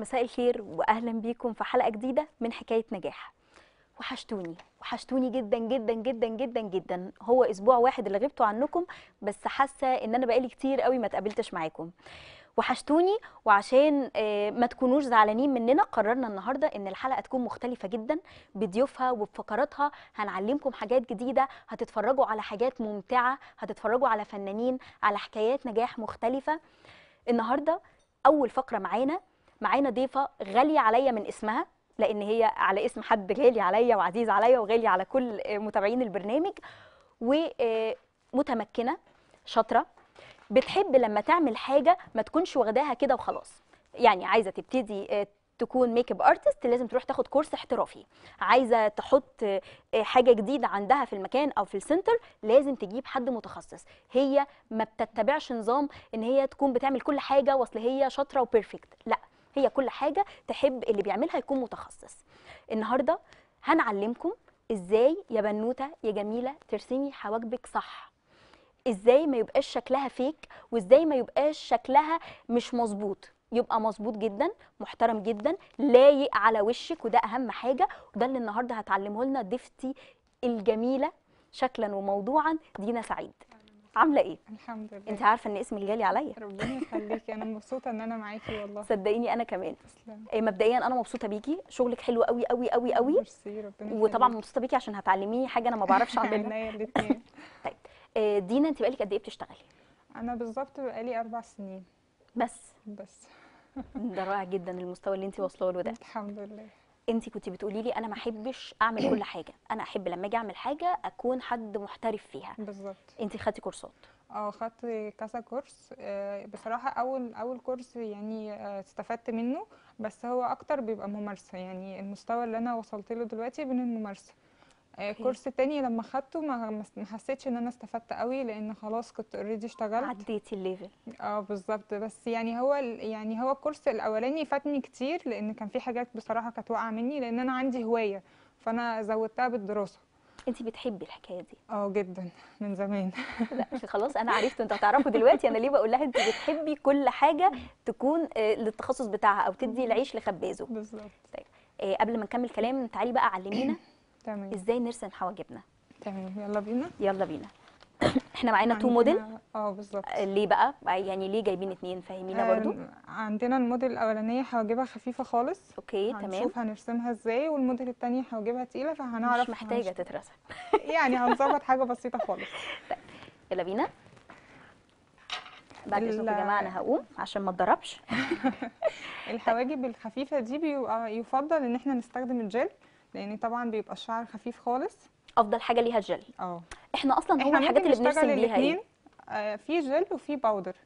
مساء الخير واهلا بيكم في حلقة جديدة من حكاية نجاح. وحشتوني وحشتوني جدا جدا جدا جدا جدا. هو أسبوع واحد اللي غبتوا عنكم بس حاسة إن أنا بقالي كتير قوي ما اتقابلتش معاكم. وحشتوني وعشان آه، ما تكونوش زعلانين مننا قررنا النهارده إن الحلقة تكون مختلفة جدا بضيوفها وبفقراتها. هنعلمكم حاجات جديدة هتتفرجوا على حاجات ممتعة هتتفرجوا على فنانين على حكايات نجاح مختلفة. النهارده أول فقرة معانا معانا ضيفة غالية عليا من اسمها لأن هي على اسم حد غالي عليا وعزيز عليا وغالي على كل متابعين البرنامج ومتمكنة شاطرة بتحب لما تعمل حاجة ما تكونش واخداها كده وخلاص. يعني عايزة تبتدي آه، تكون makeup artist لازم تروح تاخد course احترافي. عايزة تحط آه، حاجة جديدة عندها في المكان أو في ال center لازم تجيب حد متخصص. هي ما بتتبعش نظام إن هي تكون بتعمل كل حاجة وأصل هي شاطرة وبيرفكت لأ هي كل حاجة تحب اللي بيعملها يكون متخصص. النهارده هنعلمكم إزاي يا بنوتة يا جميلة ترسمي حواجبك صح. إزاي ما يبقاش شكلها فيك وإزاي ما يبقاش شكلها مش مظبوط. يبقى مظبوط جدا محترم جدا لايق على وشك وده أهم حاجة. وده اللي النهارده هتعلمه لنا ضيفتي الجميلة شكلا وموضوعا دينا سعيد. عاملة إيه؟ الحمد لله. أنت عارفة إن اسمك غالي عليا. ربنا يخليكي أنا مبسوطة إن أنا معاكي والله. صدقيني أنا كمان. إيه، مبدئيا أنا مبسوطة بيكي. شغلك حلو قوي قوي قوي قوي ميرسي ربنا وطبعا. مبسوطة بيكي عشان هتعلميني حاجة أنا ما بعرفش أعملها. الاثنين طيب. آه، دينا أنت بقالك قد إيه بتشتغلي؟ أنا بالظبط بقالي أربع سنين. بس. بس. ده رائع جدا المستوى اللي أنت واصلة له ده. الحمد لله. انت كنت بتقولي لي أنا ما أحبش أعمل كل حاجة. أنا أحب لما أجي أعمل حاجة أكون حد محترف فيها. بالظبط. انت خدتي كورسات؟ آه خدت كذا course. آه، بصراحة أول أول course يعني آه، استفدت منه بس هو أكتر بيبقى ممارسة. يعني المستوى اللي أنا وصلت له دلوقتي من الممارسة. ال course التاني لما خدته ما حسيتش إن أنا استفدت قوي لأن خلاص كنت already اشتغلت. عديتي ال level آه بالظبط. بس يعني هو يعني هو الكورس الأولاني فاتني كتير لأن كان في حاجات بصراحة كانت واقعة مني لأن أنا عندي هواية فأنا زودتها بالدراسة. أنت بتحبي الحكاية دي. آه جدا. من زمان. لا خلاص أنا عرفت أنتوا هتعرفوا دلوقتي. أنا ليه بقول لها أنت بتحبي كل حاجة تكون آه، للتخصص بتاعها أو تدي العيش لخبازه. بالظبط. آه، قبل ما نكمل كلام تعالي بقى علمينا. تمام. إزاي نرسم حواجبنا تمام. يلا بينا. يلا بينا. إحنا معانا two model آه بالظبط. آه، ليه بقى؟ يعني ليه جايبين اتنين؟ فاهمينا برضو. عندنا الموديل الأولانية حواجبها خفيفة خالص. okay تمام. هنشوف هنرسمها إزاي. والموديل التاني حواجبها تقيلة فهنعرف مش محتاجة هنش- تترسم. يعني هنظبط حاجة بسيطة خالص. يلا بينا. بعد اذنكم يا جماعة أنا هقوم عشان ما اتضربش الحواجب الخفيفة دي بيبقى يفضل إن إحنا نستخدم الجل. لأن طبعا بيبقى الشعر خفيف خالص. أفضل حاجة ليها الجل آه إحنا أصلا هو الحاجات اللي بنرسم بيها الاثنين إيه في جل وفي باودر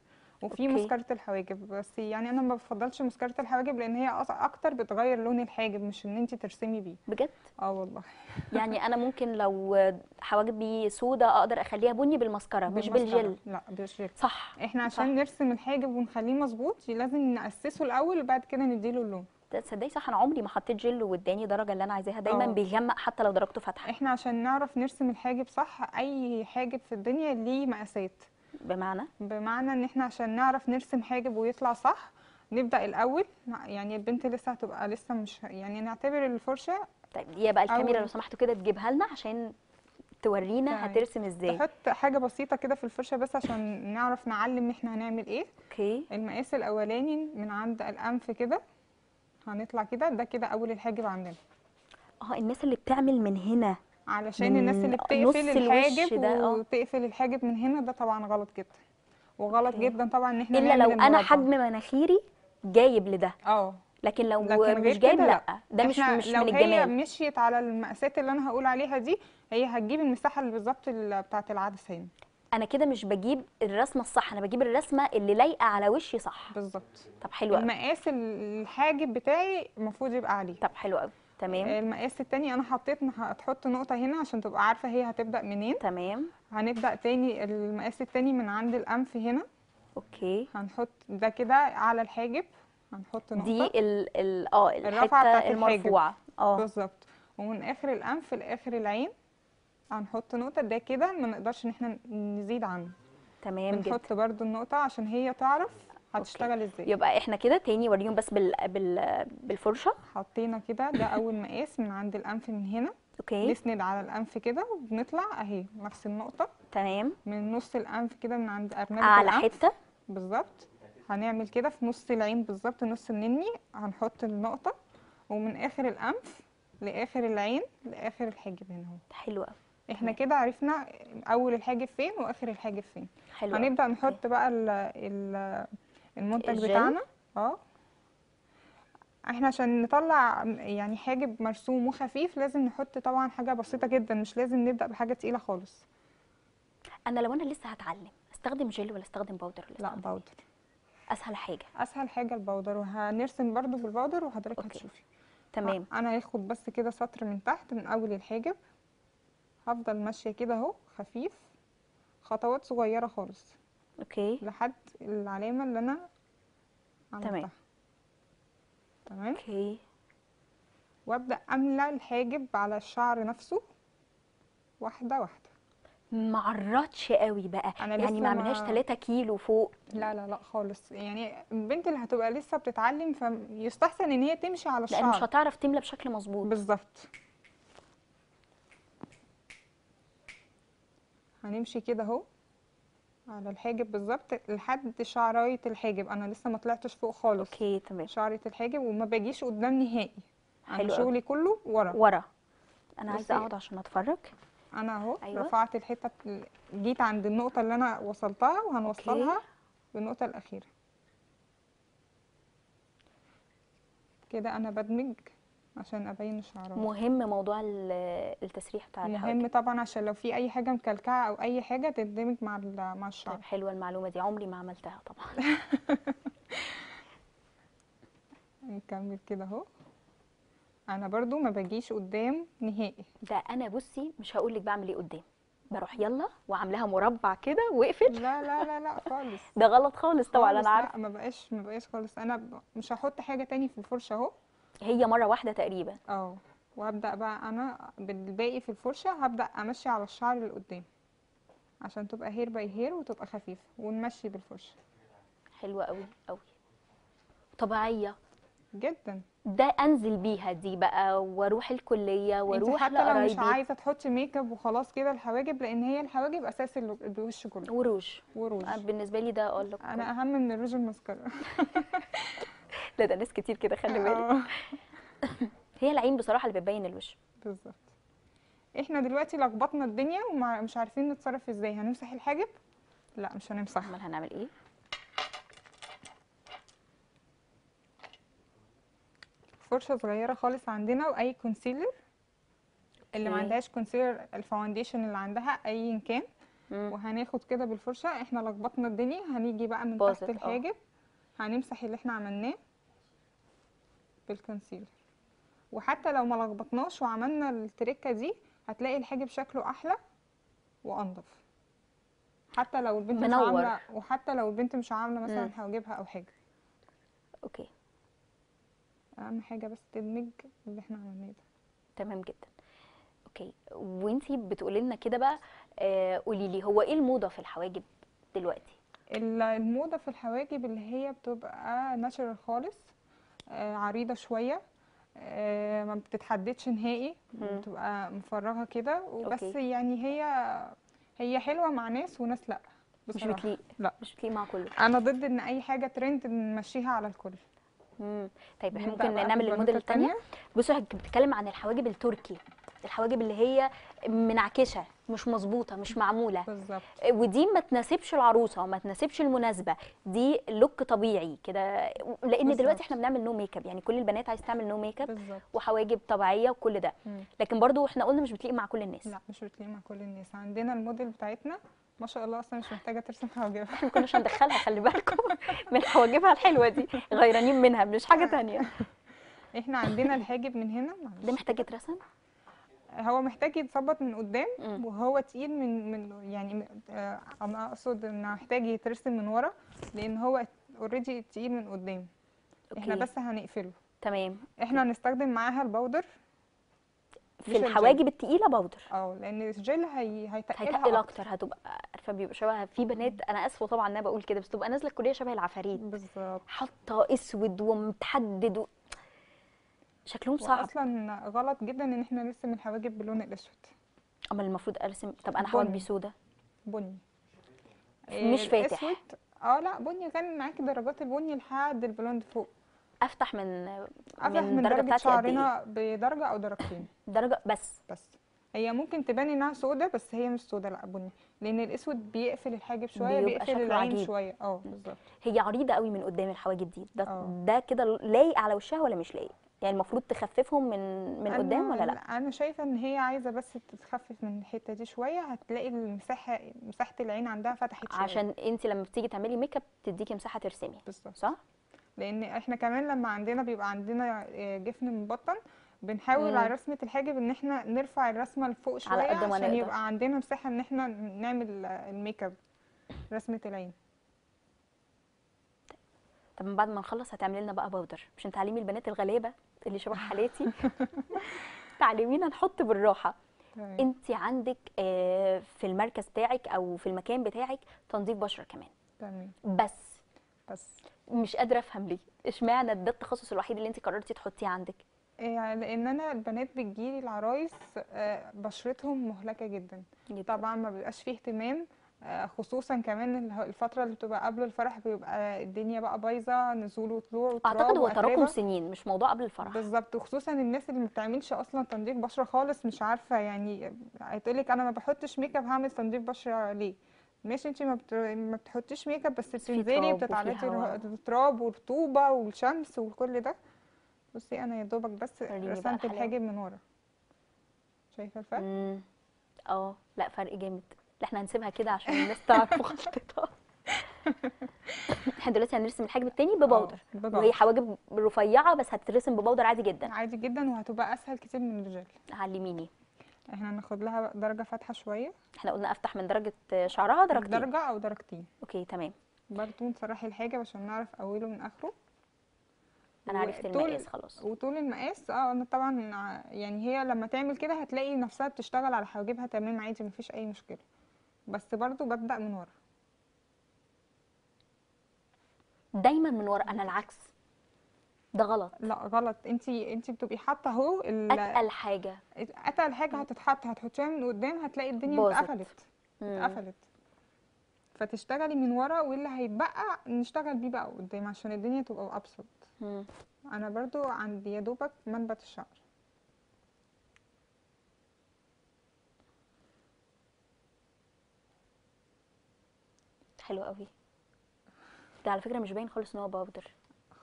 وفي. مسكرة الحواجب. بس يعني أنا ما بفضلش مسكرة الحواجب لأن هي أكتر بتغير لون الحاجب مش إن انت ترسمي بيه. بجد؟ آه والله. يعني أنا ممكن لو حواجبي سودا أقدر أخليها بني بالمسكرة مش. بالجل. لا بالجل. صح. إحنا صح. عشان نرسم الحاجب ونخليه مظبوط لازم نأسسه الأول وبعد كده نديله اللون. تصدقي صح أنا عمري ما حطيت جل واداني الدرجه اللي أنا عايزاها. دايما آه. بيغمق حتى لو درجته فاتحة. إحنا عشان نعرف نرسم الحاجب صح أي حاجب في الدنيا ليه مقاسات. بمعنى؟ بمعنى إن إحنا عشان نعرف نرسم حاجب ويطلع صح نبدأ الأول. يعني البنت لسه هتبقى لسه مش يعني نعتبر الفرشة. طيب دي بقى الكاميرا لو سمحتوا كده تجيبها لنا عشان تورينا تمام. هترسم إزاي. تحط حاجة بسيطة كده في الفرشة بس عشان نعرف نعلم إحنا هنعمل إيه. أوكي. المقاس الأولاني من عند الأنف كده. هنطلع كده ده كده أول الحاجب عندنا. آه الناس اللي بتعمل من هنا علشان الناس اللي بتقفل الحاجب ده، آه. وتقفل الحاجب من هنا ده طبعا غلط جدا. وغلط. جدا طبعا إن إحنا إلا لو أنا. حجم مناخيري جايب لده. آه. لكن لو لكن مش جايب لأ ده مش مش لو من هي الجمال. مشيت على المقاسات اللي أنا هقول عليها دي هي هتجيب المساحة اللي بالظبط ال- بتاعة العدسه هنا أنا كده مش بجيب الرسمة الصح أنا بجيب الرسمة اللي لايقة على وشي صح. بالظبط. طب حلو قوي المقاس ال- الحاجب بتاعي المفروض يبقى عليه. طب حلو قوي تمام. المقاس التاني أنا حطيت هتحط نقطة هنا عشان تبقى عارفة هي هتبدأ منين. تمام. هنبدأ تاني المقاس التاني من عند الأنف هنا. أوكي. هنحط ده كده على الحاجب. هنحط نقطة. دي ال ال آه الرفعة بتاعت. المرفوعة. آه. بالظبط. ومن آخر الأنف لآخر العين. هنحط نقطة ده كده ما نقدرش إن إحنا نزيد عنه. تمام جدا. بنحط برضو النقطة عشان هي تعرف هتشتغل إزاي. يبقى إحنا كده تاني وريهم بس بال... بال... بالفرشة. حطينا كده ده أول مقاس من عند الأنف من هنا. أوكي. نسند على الأنف كده وبنطلع أهي نفس النقطة. تمام. من نص الأنف كده من عند ارنبه اعلى حتة. بالظبط. هنعمل كده في نص العين بالظبط نص النني. هنحط النقطة. ومن آخر الأنف لآخر العين لآخر الحاجب هنا أهو. حلو قوي إحنا كده عرفنا أول الحاجب فين وآخر الحاجب فين. حلو. هنبدأ نحط بقى ال ال المنتج الجل؟ بتاعنا. آه. إحنا عشان نطلع يعني حاجب مرسوم وخفيف لازم نحط طبعا حاجة بسيطة جدا مش لازم نبدأ بحاجة تقيلة خالص. أنا لو أنا لسه هتعلم أستخدم جل ولا أستخدم powder ولا لا powder إيه؟ أسهل حاجة. أسهل حاجة ال powder وهنرسم برضو بال powder وحضرتك. هتشوفي. تمام. أنا هاخد بس كده سطر من تحت من أول الحاجب هفضل ماشية كده اهو خفيف خطوات صغيرة خالص. okay. لحد العلامة اللي أنا عملتها. تمام. okay. وأبدأ املى الحاجب على الشعر نفسه. واحدة واحدة. ما عرضش قوي بقى. أنا يعني ما اعملهاش ما- 3 كيلو فوق. لا لا لا خالص. يعني البنت اللي هتبقى لسه بتتعلم فيستحسن إن هي تمشي على لأن مش الشعر. هتعرف تملى بشكل مظبوط. بالظبط. هنمشي كده اهو على الحاجب بالظبط لحد شعراية الحاجب أنا لسه ما طلعتش فوق خالص. أوكي تمام. شعرة الحاجب وما باجيش قدام نهائي. حلو أنا. شغلي كله ورا. ورا. أنا عايزة. أقعد عشان أتفرج. أنا أهو أيوة. رفعت الحتة جيت عند النقطة اللي أنا وصلتها وهنوصلها بالنقطة الأخيرة. كده أنا بدمج. عشان أبين الشعرايه مهم موضوع ال- التسريح بتاع الحواجب مهم طبعا عشان لو في أي حاجة مكلكعة أو أي حاجة تندمج مع مع الشعر. طيب حلوة المعلومة دي. عمري ما عملتها طبعا. نكمل كده أهو. أنا برضو ما باجيش قدام نهائي. ده أنا بصي مش هقول لك بعمل إيه قدام. بروح يلا وعاملاها مربع كده واقفل لا لا لا لا خالص. ده غلط خالص طبعا أنا عارفه لا ما بقاش ما بقاش خالص. أنا. مش هحط حاجة تاني في الفرشة أهو. هي مرة واحدة تقريبا. آه وهبدأ بقى أنا بالباقي في الفرشة هبدأ أمشي على الشعر اللي قدام عشان تبقى hair by hair وتبقى خفيفة ونمشي بالفرشة. حلوة قوي قوي طبيعية. جدا. ده أنزل بيها دي بقى وأروح الكلية وأروح حتى لو مش عايزة تحطي ميك اب وخلاص كده الحواجب لأن هي الحواجب أساس ال- الوش كله. وروج. وروج. بالنسبة لي ده أقول لك أنا أهم من الروج الماسكارا. لا ده ناس كتير كده خلي بالك. آه. هي العين بصراحة اللي بتبين الوش. بالظبط. إحنا دلوقتي لخبطنا الدنيا ومش عارفين نتصرف إزاي. هنمسح الحاجب؟ لا مش هنمسحها. أمال هنعمل إيه؟ فرشة صغيرة خالص عندنا وأي concealer اللي ما. عندهاش concealer ال foundation اللي عندها ايا كان. مم. وهناخد كده بالفرشة. إحنا لخبطنا الدنيا. هنيجي بقى من تحت آه. الحاجب. هنمسح اللي إحنا عملناه. بال concealer. وحتى لو ما لخبطناش وعملنا ال trick ة دي هتلاقي الحاجب شكله أحلى وأنضف. حتى لو البنت مش منور. عامله وحتى لو البنت مش عاملة مثلا. حواجبها أو حاجة. okay. أهم حاجة بس تدمج اللي إحنا عملناه ده. تمام جدا. okay. وإنتي بتقولي لنا كده بقى آه قولي لي هو إيه الموضة في الحواجب دلوقتي؟ ال- الموضة في الحواجب اللي هي بتبقى natural خالص آه عريضة شوية آه ما بتتحددش نهائي. بتبقى مفرغة كده وبس okay. يعني هي هي حلوة مع ناس وناس لأ مش بصراحة. بتليق لأ مش بتليق مع كله أنا ضد إن أي حاجة ترند نمشيها على الكل مم. طيب إحنا ممكن نعمل الموديل الثانية. بصوا بتتكلم عن الحواجب التركي الحواجب اللي هي منعكشة مش مظبوطة مش معمولة. بالظبط. ودي ما تناسبش العروسة وما تناسبش المناسبة. دي look طبيعي كده. لأن بالظبط. دلوقتي إحنا بنعمل no makeup يعني كل البنات عايز تعمل no makeup وحواجب طبيعية وكل ده. مم. لكن برضو إحنا قلنا مش بتليق مع كل الناس. لا مش بتليق مع كل الناس. عندنا الموديل بتاعتنا ما شاء الله أصلا مش محتاجة ترسم حواجبها إحنا ما كناش هندخلها خلي بالكم. من حواجبها الحلوة دي. غيرانين منها مش حاجة تانية. إحنا عندنا الحاجب من هنا. معلش. ده محتاج يترسم هو محتاج يتظبط من قدام. وهو تقيل من من يعني آه، أنا أقصد انه محتاج يترسم من ورا لأن هو already تقيل من قدام. إحنا okay. بس هنقفله. تمام. إحنا هنستخدم معاها ال powder في. الحواجب التقيلة powder. آه لأن الجل هي هيتقلها هيتقل أكتر. أكتر هتبقى عارفة بيبقى شبه في بنات أنا آسفة طبعا إن أنا بقول كده بس تبقى نازلة الكلية شبه العفاريت. بالظبط. حاطة أسود ومتحدد و... شكلهم صعب. واصلا غلط جدا إن إحنا نرسم الحواجب باللون الأسود. اما المفروض أرسم؟ طب أنا حواجبي. سودا. بني. مش إيه، فاتح. الأسود- آه لا بني. كان معاكي درجات البني لحد البلوند فوق. أفتح من أفتح من من الدرجه درجة شعرنا بدرجة أو درجتين. درجة بس. بس. هي ممكن تبان إنها سودة بس هي مش سودة لا بني. لأن الأسود بيقفل الحاجب بيبقى بيقفل العين عجيب. شوية. آه بالظبط. هي عريضة قوي من قدام الحواجب دي. ده آه. ده كده لايق على وشها ولا مش لايق؟ يعني المفروض تخففهم من من قدام ولا لأ؟ أنا شايفة إن هي عايزة بس تتخفف من الحتة دي شوية هتلاقي المساحة مساحة العين عندها فتحت شوية. عشان أنت لما بتيجي تعملي make up تديكي مساحة ترسمي بالظبط. صح؟ لأن إحنا كمان لما عندنا بيبقى عندنا آه، جفن مبطن بنحاول مم. على رسمة الحاجب إن إحنا نرفع الرسمة لفوق شوية على قد ما عشان. يبقى عندنا مساحة إن إحنا نعمل ال make up رسمة العين. طب من بعد ما نخلص هتعملي لنا بقى باودر عشان تعلمي البنات الغلابة؟ اللي شبه حالاتي. تعلمينا نحط بالراحة. انت عندك آه، في المركز بتاعك أو في المكان بتاعك تنظيف بشرة كمان. تمام. بس. بس. مش قادرة أفهم ليه. اشمعنى ده التخصص الوحيد اللي انت قررتي تحطيه عندك؟ آه، لأن أنا البنات بتجيلي العرايس آه، بشرتهم مهلكة جدا. طبعا ما بيبقاش فيه اهتمام. خصوصا كمان الفترة اللي بتبقى قبل الفرح بيبقى الدنيا بقى بايظة نزول وطلوع وتراب أعتقد هو تراكم. سنين مش موضوع قبل الفرح. بالظبط. وخصوصا الناس اللي ما بتعملش أصلا تنظيف بشرة خالص مش عارفة يعني هتقولك أنا ما بحطش make up هعمل تنظيف بشرة ليه؟ ماشي انتي ما, بت... ما بتحطيش ميك اب بس بتنزلي هوا. للتراب والرطوبة والشمس وكل ده. بصي أنا يا دوبك بس رسمت. الحاجب من ورا. شايفة الفرق؟ آه. لأ فرق جامد. لا إحنا هنسيبها كده عشان الناس تعرف غلطتها إحنا دلوقتي هنرسم الحاجب التاني ب powder آه، ب powder. وهي حواجب رفيعة بس هتترسم ب powder عادي جدا. عادي جدا وهتبقى أسهل كتير من الجل علميني. إحنا هناخد لها درجة فاتحة شوية. إحنا قلنا أفتح من درجة شعرها درجتين. درجة أو درجتين. okay تمام. برضو نسرحي الحاجب عشان نعرف أوله من آخره. أنا عرفت المقاس خلاص. وطول المقاس آه أنا طبعا يعني هي لما تعمل كده هتلاقي نفسها بتشتغل على حواجبها تمام عادي مفيش أي مشكلة. بس برضو ببدأ من ورا. دايما من ورا أنا العكس. ده غلط. لا غلط. انتي انتي بتبقي حاطة اهو ال- أتقل حاجة. أتقل حاجة هتتحط هتحطيها من قدام هتلاقي الدنيا. اتقفلت. اتقفلت. فتشتغلي من ورا واللي هيتبقى نشتغل بيه بقى قدام عشان الدنيا تبقى أبسط. أنا برضو عندي يا دوبك منبت الشعر. حلو قوي. ده على فكرة مش باين خالص إن هو powder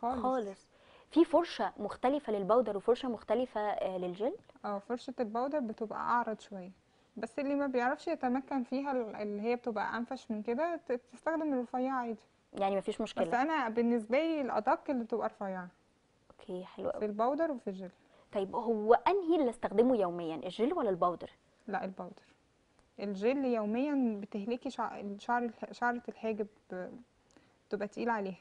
خالص. خالص. في فرشة مختلفة لل powder وفرشة مختلفة آه، للجل. آه فرشة ال powder بتبقى أعرض شوية. بس اللي ما بيعرفش يتمكن فيها ال- اللي هي بتبقى أنفش من كده تستخدم الرفيعة عادي. يعني مفيش بس مشكله أنا بالنسبة لي الأدق اللي بتبقى رفيعة okay حلو في قوي ال powder وفي الجل. طيب هو أنهي اللي أستخدمه يوميا الجل ولا البودر لا البودر الجل يوميا بتهلكي شع- شعر الح- شعرة الحاجب بتبقى تقيل عليها.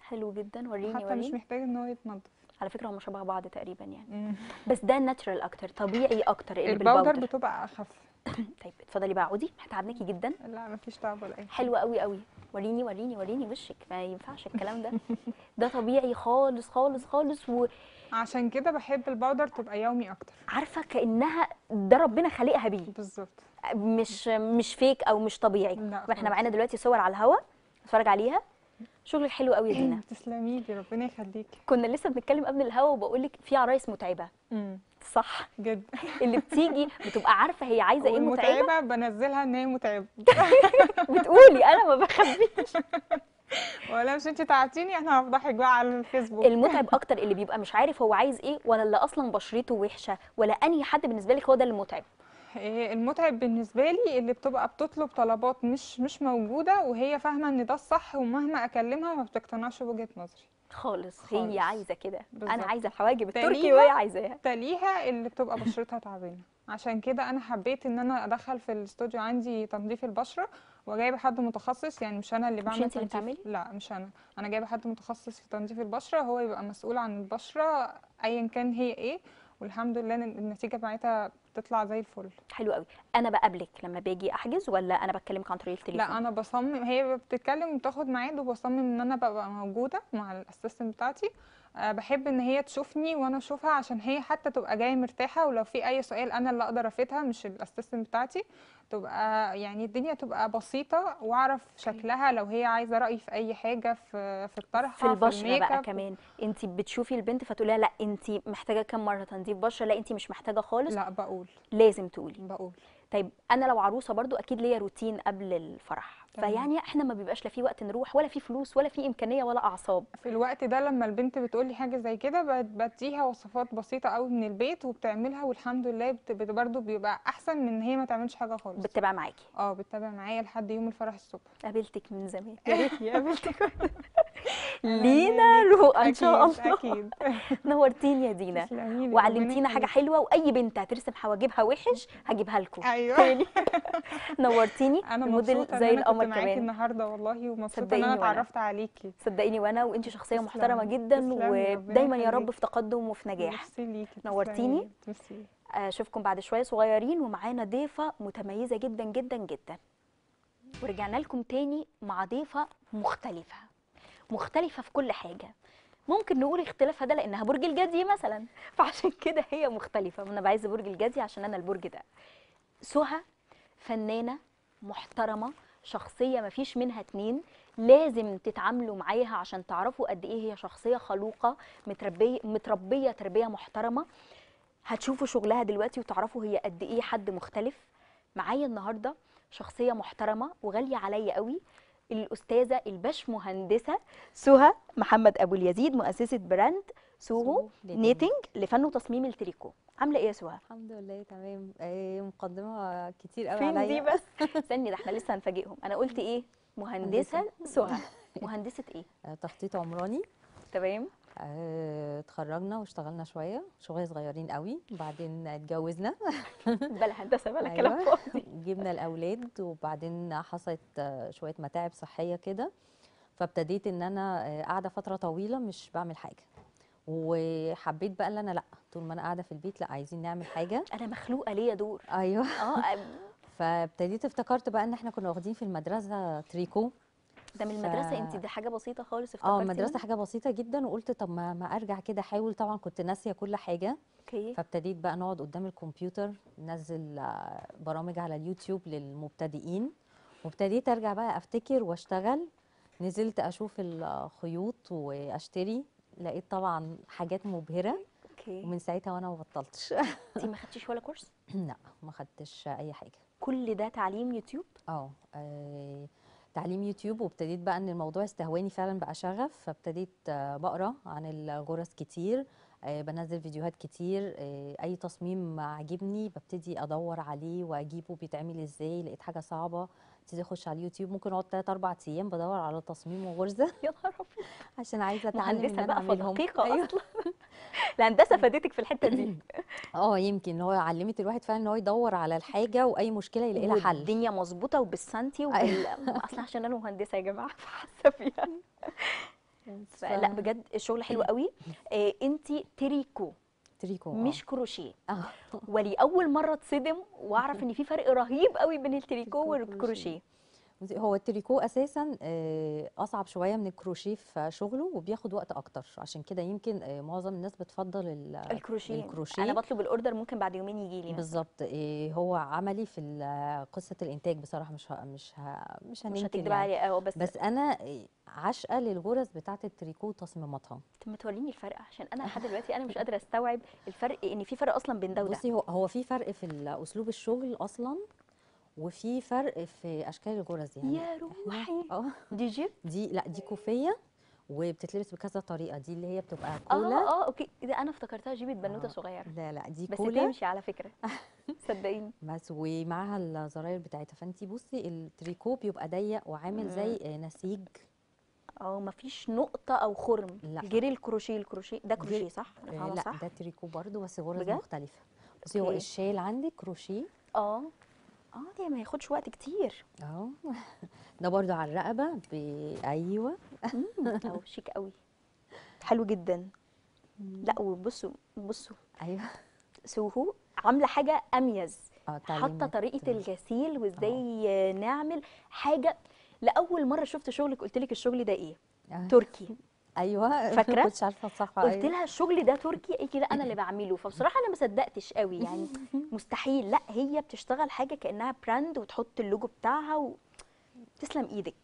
حلو جدا وريني حتى مش وريني. محتاج إن هو يتنضف. على فكرة هم شبه بعض تقريبا يعني. بس ده natural أكتر طبيعي أكتر اللي ال powder بال powder بتبقى أخف. طيب اتفضلي بقى عودي هتعبناكي جدا. لا مفيش تعب ولا أي حلوة قوي قوي وريني وريني وريني وشك ما ينفعش الكلام ده. ده طبيعي خالص خالص خالص عشان كده بحب البودر تبقى يومي أكتر. وعارفه كأنها ده ربنا خالقها بيه. بالظبط. مش مش فيك أو مش طبيعي. لا إحنا. معانا دلوقتي صور على الهوا اتفرج عليها. شغلك حلو قوي يا دينا. تسلمي لي ربنا يخليكي كنا لسه بنتكلم قبل الهوا وبقول لك في عرايس متعبة. صح جدا. اللي بتيجي بتبقى عارفة هي عايزة إيه متعبة؟ والمتعبة بنزلها إن هي متعبة. بتقولي أنا ما بخبيش. ولا مش انت تعبتيني أنا هفضحك بقى على الفيسبوك. المتعب أكتر اللي بيبقى مش عارف هو عايز إيه ولا اللي أصلا بشرته وحشة ولا أنهي حد بالنسبة لك هو ده اللي متعب إيه المتعب بالنسبة لي اللي بتبقى بتطلب طلبات مش مش موجودة وهي فاهمة إن ده الصح ومهما أكلمها ما بتقتنعش بوجهة نظري. خالص, هي خالص. عايزة كده. أنا. عايزة الحواجب التركي وهي عايزاها. تليها اللي بتبقى بشرتها تعبانة. عشان كده أنا حبيت إن أنا أدخل في الاستوديو عندي تنظيف البشرة وجايبة حد متخصص يعني مش أنا اللي مش بعمل أنتي اللي تنظيف. بتعملي؟ لا مش أنا. أنا جايبة حد متخصص في تنظيف البشرة هو يبقى مسؤول عن البشرة ايا كان هي إيه. والحمد لله النتيجة بتاعتها بتطلع زي الفل. حلو قوي. أنا بقابلك لما باجي أحجز ولا أنا بكلمك عن طريق التليفون لا أنا بصمم هي بتتكلم وبتاخد ميعاد وبصمم إن أنا ببقى موجودة مع الأسيستنت بتاعتي. بحب إن هي تشوفني وأنا أشوفها عشان هي حتى تبقى جاية مرتاحة ولو في أي سؤال أنا اللي أقدر أفيدها مش الاسيستنت بتاعتي. تبقى يعني الدنيا تبقى بسيطة وأعرف شكلها لو هي عايزة رايي في أي حاجة في في الطرحه في البشرة بقى. كمان. انت بتشوفي البنت فتقولي لها لأ انت محتاجة كام مرة تنظيف بشرة؟ لأ انت مش محتاجة خالص. لأ بقول. لازم تقولي. بقول. طيب أنا لو عروسة برضو أكيد ليا روتين قبل الفرح. فيعني إحنا ما بيبقاش لا في وقت نروح ولا في فلوس ولا في إمكانية ولا أعصاب. في الوقت ده لما البنت بتقولي حاجة زي كده بد- بديها وصفات بسيطة قوي من البيت وبتعملها والحمد لله برضه بيبقى أحسن من إن هي ما تعملش حاجة خالص. بتتابع معاكي. آه بتتابع معايا لحد يوم الفرح الصبح. قابلتك من زمان. يا ريتني قابلتك. لينا رؤى أن شاء الله. أكيد. نورتيني يا دينا. وعلمتينا حاجة. حلوة وأي بنت هترسم حواجبها وحش هجيبها لكم. أيوه. تاني. نورتيني. أنا مبسوطة زي القمر معاكي كمان. النهارده والله ومبسوطة إن أنا. اتعرفت عليكي. صدقيني وأنا. وأنت شخصية محترمة جدا ودايما يا رب. في تقدم وفي نجاح. نورتيني. ميرسي. أشوفكم بعد شوية صغيرين ومعانا ضيفة متميزة جدا جدا جدا. ورجعنا لكم تاني مع ضيفة مختلفة. مختلفة في كل حاجة. ممكن نقول اختلافها ده لأنها برج الجدي مثلا. فعشان كده هي مختلفة. أنا بعايزه برج الجدي عشان أنا البرج ده. سهى فنانة محترمة شخصية مفيش منها اتنين. لازم تتعاملوا معاها عشان تعرفوا قد إيه هي شخصية خلوقة متربية متربية تربية محترمة. هتشوفوا شغلها دلوقتي وتعرفوا هي قد إيه حد مختلف. معايا النهارده شخصية محترمة وغالية عليا قوي. الأستاذة الباش مهندسه سهى محمد أبو اليزيد مؤسسة brand سوهو. Knitting لفن وتصميم التريكو. عاملة إيه يا سهى الحمد لله تمام. آه، مقدمة كتير قوي فين عليا. دي بس؟ استني ده إحنا لسه هنفاجئهم. أنا قلت إيه؟ مهندسة. سهى مهندسة إيه؟ تخطيط عمراني. تمام. اتخرجنا واشتغلنا شوية شوية صغيرين قوي وبعدين اتجوزنا. بلا هندسة بلا أيوة. كلام فاضي. جبنا الأولاد وبعدين حصلت آه، شوية متاعب صحية كده. فابتديت إن أنا آه، قاعدة فترة طويلة مش بعمل حاجة. وحبيت بقى إن أنا لأ طول ما أنا قاعدة في البيت لأ عايزين نعمل حاجة. أنا مخلوقة ليا دور. أيوه. آه فابتديت افتكرت بقى إن إحنا كنا واخدين في المدرسة تريكو. ده من ف- المدرسة انت دي حاجة بسيطة خالص آه افتكرتي المدرسة منها؟ حاجة بسيطة جدا وقلت طب ما, ما أرجع كده أحاول طبعا كنت ناسية كل حاجة okay. فابتديت بقى نقعد قدام الكمبيوتر ننزل برامج على اليوتيوب للمبتدئين وابتديت أرجع بقى أفتكر وأشتغل نزلت أشوف الخيوط وأشتري لقيت طبعا حاجات مبهرة okay. ومن ساعتها وأنا ما بطلتش. انت ما خدتيش ولا course؟ لأ ما خدتش أي حاجة. كل ده تعليم يوتيوب؟ آه آه، تعليم يوتيوب وابتديت بقى إن الموضوع استهواني فعلا بقى شغف فابتديت آه، بقرأ عن الغرز كتير آه، بنزل فيديوهات كتير آه، أي تصميم عاجبني ببتدي أدور عليه وأجيبه بيتعمل إزاي لقيت حاجة صعبة ابتدي اخش على اليوتيوب ممكن اقعد 3 4 أيام بدور على تصميم وغرزة. يا نهار أبيض. عشان عايزة أتعلم إن أنا بقى أعملهم. فدقيقه أيوة. أصلا. الهندسة فادتك في الحتة دي. آه يمكن هو علمت الواحد فعلا إن هو يدور على الحاجة وأي مشكلة يلاقي لها حل. والدنيا مظبوطة وبالسنتي وبال أيوة. أصلا عشان أنا مهندسة يا جماعة فحاسة فيها. لا بجد الشغل حلو قوي. آه انت تريكو. تريكو. آه. مش كروشيه. ولي أول مرة اتصدم وأعرف إن في فرق رهيب قوي بين التريكو تريكو والكروشيه. هو التريكو أساسا آه، أصعب شوية من الكروشيه في شغله وبياخد وقت أكتر. عشان كده يمكن آه، معظم الناس بتفضل ال- الكروشيه. الكروشيه. أنا بطلب ال order ممكن بعد يومين يجي لي بالظبط. آه، هو عملي في قصة الإنتاج بصراحة مش ه- مش ه- مش هتكدب يعني. علي أه بس, بس أنا عاشقة للغرز بتاعة التريكو وتصميماتها طب ما توريني الفرق عشان أنا لحد دلوقتي أنا مش قادرة أستوعب الفرق إن في فرق أصلا بين ده وده. بصي هو هو في فرق في أسلوب الشغل أصلا. وفي فرق في أشكال الغرز يعني. يا روحي. أه. دي جيب؟ دي لا دي كوفية وبتتلبس بكذا طريقة. دي اللي هي بتبقى آه col آه okay. ده أنا افتكرتها جيبه بنوتة آه، صغيرة. لا لا دي بس col تمشي على فكرة. صدقيني. بس ومعاها الزراير بتاعتها. فانتي بصي التريكو بيبقى ضيق وعامل زي آه، نسيج. آه مفيش نقطة أو خرم. لا. غير الكروشيه الكروشيه. ده كروشيه صح؟ آه، لا صح. ده تريكو برضو بس غرز؟ مختلفة. بصي هو. الشال عندك كروشيه. أه. آه دي ما ياخدش وقت كتير. أهو. ده برضو على الرقبة ب... أيوه. أو شيك قوي. حلو جدا. لا وبصوا بصوا. أيوه. so هو عاملة حاجة amazing. آه حاطة. طريقة الغسيل وإزاي نعمل حاجة. لأول مرة شفت شغلك قلت لك الشغل ده إيه؟ آه. تركي. أيوه. فاكرة؟ كنتش عارفة الصفحه قلت أيوة. لها الشغل ده تركي؟ قالت لي لا أنا اللي بعمله. فبصراحة أنا ما صدقتش قوي يعني. مستحيل. لا هي بتشتغل حاجة كأنها brand وتحط اللوجو بتاعها و... تسلم إيدك.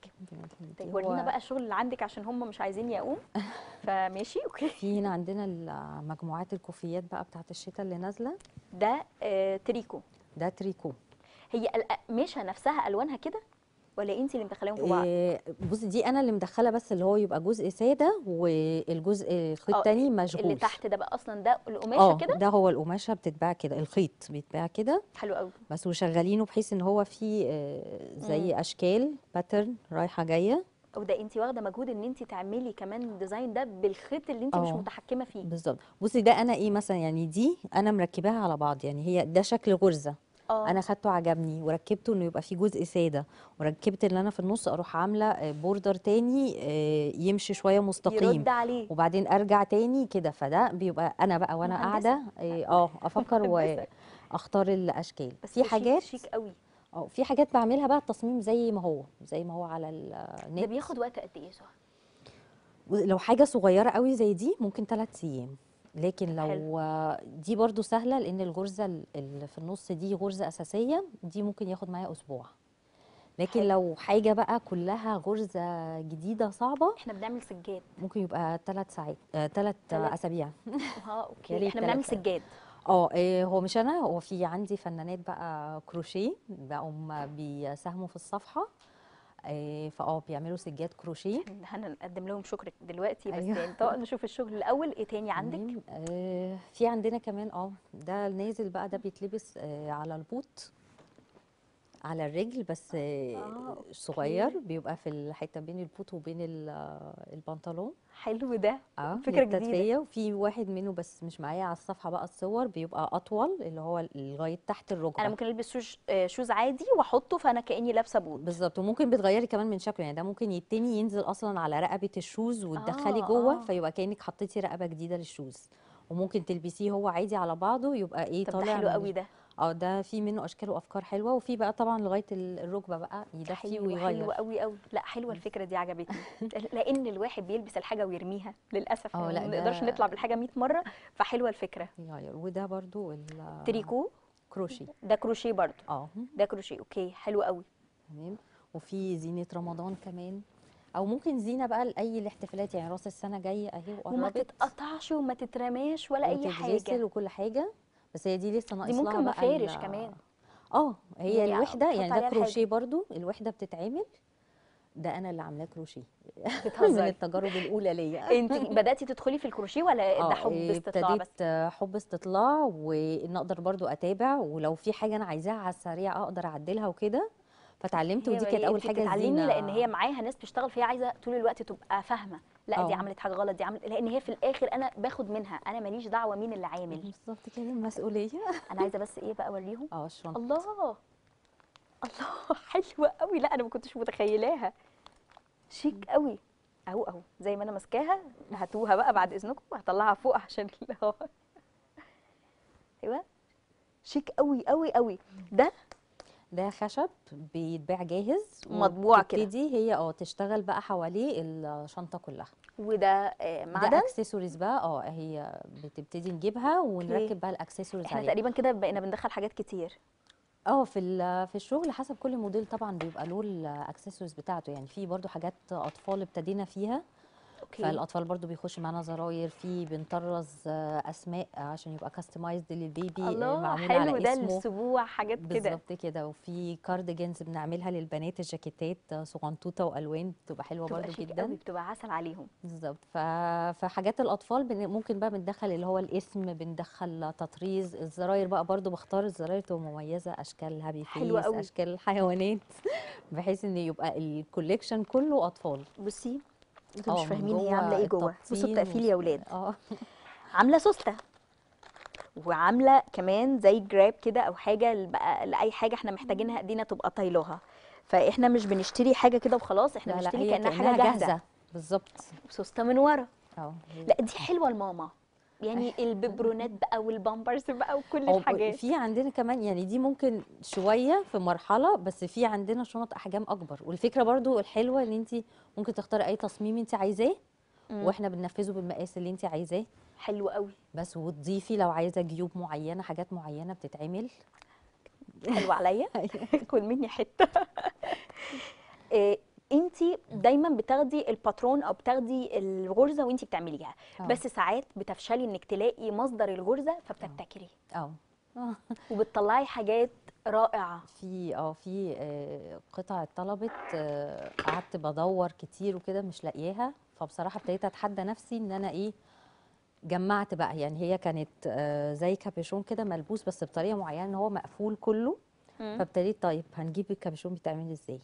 طيب ورينا بقى الشغل اللي عندك عشان هم مش عايزين يقوم. فماشي okay. في هنا عندنا المجموعات الكوفيات بقى بتاعت الشتاء اللي نازلة. ده آه تريكو. ده تريكو. هي القماشه نفسها ألوانها كده؟ ولا انت اللي مدخلاهم في بعض؟ إيه، بصي دي أنا اللي مدخلة بس اللي هو يبقى جزء سادة والجزء الخيط آه، التاني مشغول اللي تحت ده بقى أصلا ده القماشة آه كده؟ ده هو القماشة بتتباع كده الخيط بيتباع كده. حلو قوي بس وشغالينه بحيث إن هو فيه آه، زي أشكال pattern رايحة جاية. وده انت واخدة مجهود إن انت تعملي كمان ال design ده بالخيط اللي انت مش آه. متحكمة فيه. بالظبط. بصي ده أنا إيه مثلا يعني دي أنا مركباها على بعض يعني هي ده شكل غرزة. آه. أنا خدته عجبني وركبته إنه يبقى فيه جزء سادة وركبت اللي أنا في النص أروح عاملة آه، بوردر تاني آه، يمشي شوية مستقيم. يرد عليه وبعدين أرجع تاني كده فده بيبقى أنا بقى وأنا. قاعدة آه أفكر مهندسة. وأختار الأشكال. بس في ده حاجات شيك قوي. آه في حاجات بعملها بقى التصميم زي ما هو زي ما هو على ده النت بياخد وقت قد إيه لو حاجة صغيرة قوي زي دي ممكن ثلاث أيام. لكن لو حلو. آه، دي برضو سهلة لأن الغرزة ال- اللي في النص دي غرزة أساسية دي ممكن ياخد معايا أسبوع. لكن حلو. لو حاجة بقى كلها غرزة جديدة صعبة إحنا بنعمل سجاد. ممكن يبقى ثلاث ساعات ثلاث تلات- أسابيع. آه okay. إحنا بنعمل. سجاد. آه إيه هو مش أنا هو في عندي فنانات بقى كروشيه بقوا بيساهموا في الصفحة. فآه بيعملوا سجاد كروشيه. هنقدم لهم شكر دلوقتي بس أيوة. يعني طبعا نشوف الشغل الأول. إيه تاني عندك. آه في عندنا كمان آه ده نازل بقى ده بيتلبس آه على البوت على الرجل بس آه آه، okay. صغير بيبقى في الحتة بين البوت وبين آه، البنطلون حلو ده آه فكرة جديدة. للتدفئة. وفي واحد منه بس مش معايا على الصفحة بقى الصور بيبقى أطول اللي هو لغايه تحت الركبة أنا ممكن ألبس shoes آه، shoes عادي وأحطه فأنا كأني لابسة بوت بالظبط وممكن بتغيري كمان من شكله يعني ده ممكن يتني ينزل أصلا على رقبة ال shoes وتدخلي آه، جوه آه. فيبقى كأنك حطيتي رقبة جديدة لل shoes وممكن تلبسيه هو عادي على بعضه يبقى إيه طب ده طالع حلو قوي ده آه ده في منه أشكال وأفكار حلوة وفي بقى طبعا لغاية ال- الركبة بقى يدفي ويغير قوي قوي لا حلوة الفكرة دي عجبتني. لأن الواحد بيلبس الحاجة ويرميها للأسف آه، يعني ما نقدرش نطلع بالحاجة 100 مرة فحلوة الفكرة. يغير وده برضو ال- تريكو؟ كروشيه ده كروشيه برضو. آه. ده كروشيه. okay حلو قوي تمام. وفي زينة رمضان كمان. أو ممكن زينة بقى لأي الاحتفالات يعني راس السنة جاية أهي وما وقربت تتقطعش وما تترماش ولا أي وتتغسل حاجة. وكل حاجة. بس هي دي لسه ناقص دي ممكن مفارش كمان. آه هي يعني الوحدة يعني ده. كروشيه برضو الوحدة بتتعمل. ده أنا اللي عاملاه كروشيه. من التجارب الأولى ليا. انت بدأتي تدخلي في الكروشيه ولا ده آه حب استطلاع بس؟ ابتديت آه، حب استطلاع وان أقدر برضو أتابع ولو في حاجة أنا عايزاها على السريع أقدر أعدلها وكده. فتعلمت ودي كانت أول حاجة بتتعلمي الزينه لأن هي معاها ناس بتشتغل فهي عايزة طول الوقت تبقى فاهمة. لأ دي آه. عملت حاجة غلط دي عملت لأن هي في الآخر أنا باخد منها أنا ماليش دعوة مين اللي عامل. بالظبط كده المسؤولية. أنا عايزة بس إيه بقى أوريهم؟ آه الشنطه الله الله حلوة قوي لأ أنا ما كنتش متخيلاها. شيك قوي اهو اهو زي ما أنا ماسكاها هاتوها بقى بعد إذنكم هطلعها فوق عشان أيوه. شيك قوي قوي قوي ده ده خشب بيتباع جاهز مطبوع كده. وبتبتدي هي آه تشتغل بقى حواليه الشنطة كلها. وده آه، ده معدن؟ اكسسوارز بقى آه هي بتبتدي نجيبها ونركب بقى الاكسسوارز إحنا عليها. تقريبا كده بقينا بندخل حاجات كتير. آه في في الشغل حسب كل موديل طبعا بيبقى له الاكسسوارز بتاعته. يعني في برضو حاجات أطفال ابتدينا فيها. okay. فالأطفال برضو بيخش معانا زراير في بنطرز آه، أسماء عشان يبقى customized لل baby آه، الله حلو على ده اسمه. السبوع حاجات كده. بالظبط كده. وفي cardigans بنعملها للبنات الجاكيتات آه، صغنطوطة وألوان بتبقى حلوة بتبقى برضو جدا. قوي بتبقى عسل عليهم. بالظبط. ف... فحاجات الأطفال بن... ممكن بقى بندخل اللي هو الاسم بندخل تطريز. الزراير بقى برضو بختار الزراير تبقى مميزة أشكال happy face. أشكال الحيوانات بحيث إن يبقى ال collection كله أطفال. بصي أنتوا مش من فاهمين هي عاملة إيه جوه. بصوا التقفيل يا ولاد. آه. عاملة سوستة. وعاملة كمان زي جراب كده أو حاجة بقى لأي حاجة إحنا محتاجينها إيدينا تبقى طايلوها فإحنا مش بنشتري حاجة كده وخلاص إحنا لا بنشتري كانها كأنها حاجة جاهزة. بالظبط. سوستة من ورا. آه لا دي حلوة لماما. يعني الببرونات بقى والبامبرز بقى وكل الحاجات. في عندنا كمان يعني دي ممكن شوية في مرحلة بس في عندنا شنط أحجام أكبر. والفكرة برضو الحلوة إن انت ممكن تختاري أي تصميم انت عايزاه. وإحنا بننفذه بالمقاس اللي انت عايزاه. حلو قوي. بس وتضيفي لو عايزة جيوب معينة حاجات معينة بتتعمل. حلو عليا؟ كل مني حتة. إيه انت دايما بتاخدي الباترون أو بتاخدي الغرزة وانت بتعمليها. آه. بس ساعات بتفشلي انك تلاقي مصدر الغرزة فبتبتكري. آه. وبتطلعي حاجات رائعة. في آه في آه، قطع اتطلبت آه، قعدت بدور كتير وكده مش لاقياها. فبصراحة ابتديت اتحدى نفسي ان أنا إيه جمعت بقى. يعني هي كانت آه، زي كابيشون كده ملبوس بس بطريقة معينة ان هو مقفول كله. فابتديت طيب هنجيب الكابيشون بيتعمل إزاي.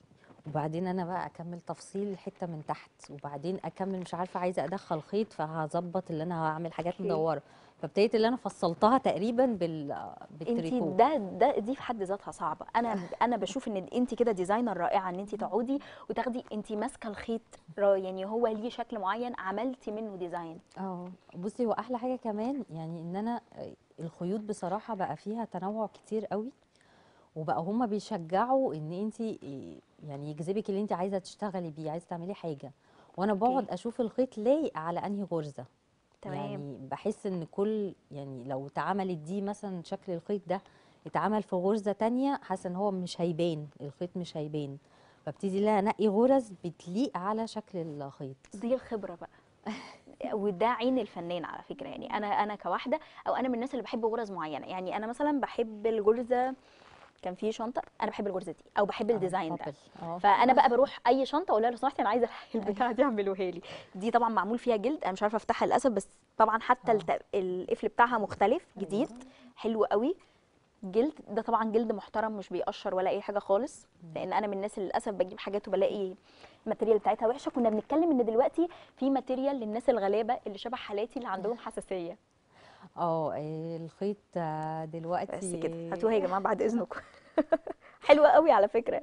وبعدين أنا بقى أكمل تفصيل حتة من تحت وبعدين أكمل مش عارفة عايزة أدخل خيط فهظبط اللي أنا هعمل حاجات. مدورة. فابتديت اللي أنا فصلتها تقريبا بال انت بالتريكو. ده ده دي في حد ذاتها صعبة. أنا أنا بشوف إن انت كده designer رائعة إن انت تقعدي وتاخدي انت ماسكة الخيط يعني هو ليه شكل معين عملتي منه design. آه. بصي هو أحلى حاجة كمان يعني إن أنا آه، الخيوط بصراحة بقى فيها تنوع كتير قوي. وبقى هما بيشجعوا إن انت يعني يجذبك اللي انت عايزة تشتغلي بيه عايزة تعملي حاجة. وأنا بقعد. أشوف الخيط لايق على أنهي غرزة. تمام. يعني بحس إن كل يعني لو اتعملت دي مثلا شكل الخيط ده اتعمل في غرزة تانية حاسة إن هو مش هيبان الخيط مش هيبان. فابتدي لا أنقي غرز بتليق على شكل الخيط. دي الخبرة بقى. وده عين الفنان على فكرة. يعني أنا أنا كواحدة أو أنا من الناس اللي بحب غرز معينة. يعني أنا مثلا بحب الغرزة كان في شنطة أنا بحب الغرزه دي أو بحب ال design ده. آه. فأنا بقى بروح أي شنطة أقول لها لو سمحتي أنا عايزة البتاعة دي أعملوها لي. دي طبعا معمول فيها جلد أنا مش عارفة أفتحها للأسف بس طبعا حتى آه. القفل بتاعها مختلف جديد حلو قوي. جلد ده طبعا جلد محترم مش بيقشر ولا أي حاجة خالص لأن أنا من الناس اللي للأسف بجيب حاجات وبلاقي ال material بتاعتها وحشة. كنا بنتكلم إن دلوقتي في material للناس الغلابة اللي شبه حالاتي اللي عندهم حساسية. آه الخيط دلوقتي بس كده هاتوها يا جماعة بعد إذنكم. حلوة قوي على فكرة.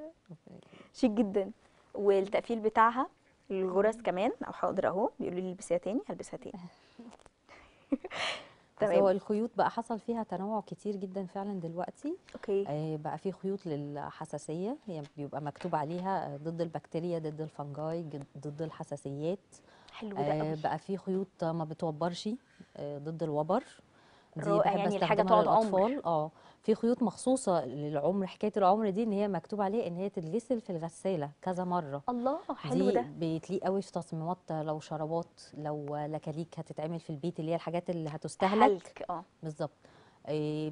شيك جدا. والتقفيل بتاعها الغرز كمان أو حاضر أهو. بيقولوا لي البسيها تاني هلبسها تاني. بس هو تمام الخيوط بقى حصل فيها تنوع كتير جدا فعلا دلوقتي. okay. آه، بقى في خيوط للحساسية. هي بيبقى مكتوب عليها ضد البكتيريا ضد ال fungi ضد الحساسيات. حلو ده آه، قوي بقى في خيوط ما بتوبرش آه، ضد الوبر. دي رائع، بحب يعني أستخدمها تقعد عمر. آه في خيوط مخصوصة للعمر حكاية العمر دي إن هي مكتوب عليها إن هي تتغسل في الغسالة كذا مرة. الله حلو دي ده. بتليق قوي في تصميمات لو شرابات لو لكاليك هتتعمل في البيت اللي هي الحاجات اللي هتستهلك. آه. بالظبط. آه،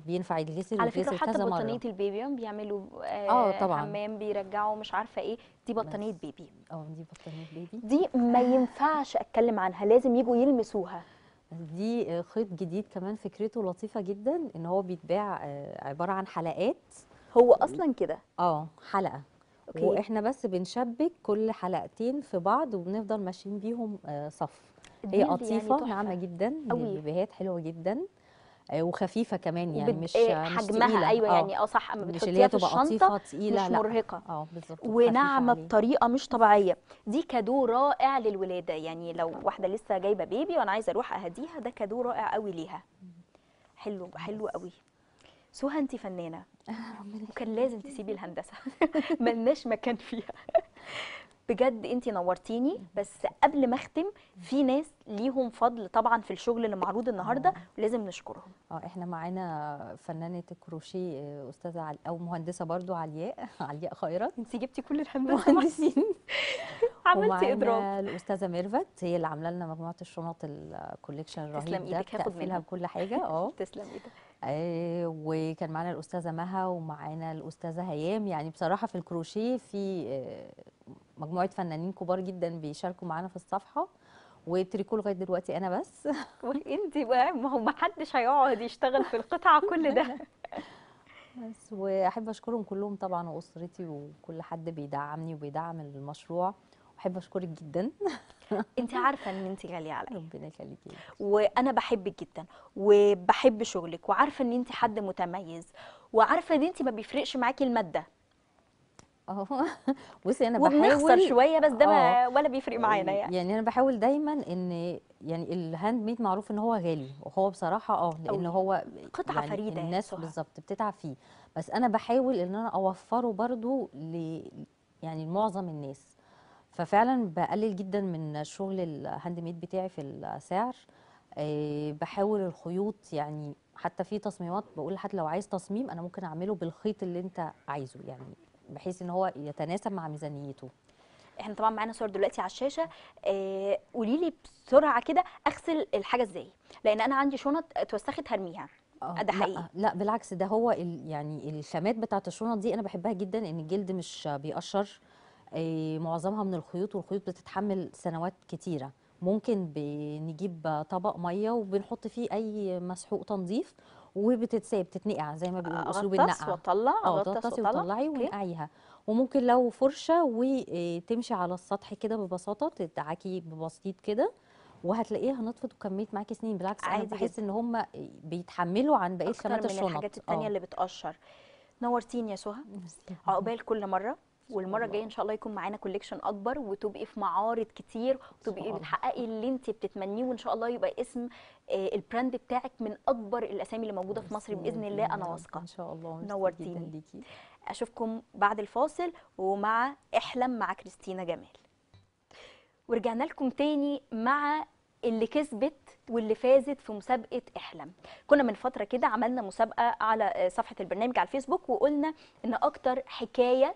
بينفع يتغسل على فكرة حتى بطانية البيبي بيعملوا آه، طبعاً. حمام بيرجعوا مش عارفة إيه. دي بطانية بيبي. آه دي بطانية بيبي. دي ما ينفعش أتكلم عنها لازم يجوا يلمسوها. دي آه، خيط جديد كمان فكرته لطيفة جدا إن هو بيتباع آه، عبارة عن حلقات. هو أصلا كده. آه حلقة. أوكي. وإحنا بس بنشبك كل حلقتين في بعض وبنفضل ماشيين بيهم آه، صف. هي قطيفة تحفة. ناعمة جدا أوي. البيبيهات حلوة جدا. آه، وخفيفة كمان يعني وبت- مش مش حجمها تقيلة. أيوه آه، يعني آه صح أما مش بتحطيها في تبقى الشنطة تقيلة مش مرهقة. آه بالظبط وناعمة. بطريقة مش طبيعية. دي كادو رائع للولادة. يعني لو واحدة لسه جايبة بيبي وأنا عايزة أروح أهديها ده كادو رائع قوي ليها. حلو حلو قوي سهى انت فنانة. وكان لازم تسيبي الهندسة. ملناش مكان فيها. بجد انت نورتيني بس قبل ما اختم في ناس ليهم فضل طبعا في الشغل اللي معروض النهارده ولازم نشكرهم. آه إحنا معانا فنانة الكروشيه آه، أستاذة عل... أو مهندسة برضو علياء علياء خيرت. انت جبتي كل الهندسه مهندسين. عملتي اضراب الأستاذة ميرفت هي اللي عاملة لنا مجموعة الشنط ال collection الرهيب تسلم ده إيدك، هاخد منها. بكل حاجة آه. تسلم إيدك. آه، وكان معانا الأستاذة مها ومعانا الأستاذة هيام. يعني بصراحة في الكروشيه في آه، مجموعة فنانين كبار جدا بيشاركوا معانا في الصفحة وتريكو لغاية دلوقتي أنا بس. وأنت بقى ما هو ما حدش هيقعد يشتغل في القطعة كل ده. بس وأحب أشكرهم كلهم طبعا وأسرتي وكل حد بيدعمني وبيدعم المشروع. واحب أشكرك جدا. أنت عارفة إن أنت غالية عليا. ربنا يخليكي وأنا بحبك جدا وبحب شغلك وعارفة إن أنت حد متميز وعارفة إن أنت ما بيفرقش معاكي المادة. آه بصي أنا وبنخسر بحاول شوية بس ده ما ولا بيفرق معانا يعني. يعني أنا بحاول دايما إن يعني ال handmade معروف إن هو غالي وهو بصراحة آه لأن. هو قطعة يعني فريدة يا الناس. بالظبط بتتعب فيه. بس أنا بحاول إن أنا أوفره برضو ل يعني لمعظم الناس. ففعلا بقلل جدا من شغل ال handmade بتاعي في السعر. آه، بحاول الخيوط يعني حتى في تصميمات بقول لحد لو عايز تصميم أنا ممكن أعمله بالخيط اللي أنت عايزه يعني. بحيث إن هو يتناسب مع ميزانيته. إحنا طبعا معانا صور دلوقتي على الشاشة. آه قولي لي بسرعة كده أغسل الحاجة إزاي؟ لأن أنا عندي شنط اتوسخت هرميها. آه، ده لا حقيقي. لا بالعكس ده هو ال يعني الخامات بتاعت الشنط دي أنا بحبها جدا إن الجلد مش بيقشر. آه، معظمها من الخيوط والخيوط بتتحمل سنوات كتيرة. ممكن بنجيب طبق مية وبنحط فيه أي مسحوق تنظيف وبتتساب تتنقع زي ما بيقولوا أسلوب النقع وأطلع آه أغطس تغطسي وتطلعي. ونقعيها وممكن لو فرشة وتمشي على السطح كده ببساطة تدعكي ببسيط كده وهتلاقيها نطفت وكملت معاكي سنين بالعكس أنا عادي بحس. إن هم بيتحملوا عن بقية خامات من الشنط الحاجات التانية آه. اللي بتقشر نورتيني يا سهى. عقبال كل مرة والمرة. الجاية إن شاء الله يكون معانا كوليكشن أكبر وتبقي في معارض كتير وتبقي. بتحققي اللي انت بتتمنيه وإن شاء الله يبقى اسم آه، ال brand بتاعك من أكبر الأسامي اللي موجودة في مصر بإذن الله أنا واثقة إن شاء الله نورتيني. أشوفكم بعد الفاصل ومع إحلم مع كريستينا جمال ورجعنا لكم تاني مع اللي كسبت واللي فازت في مسابقة إحلم كنا من فترة كده عملنا مسابقة على آه، صفحة البرنامج على الفيسبوك وقلنا إن أكتر حكاية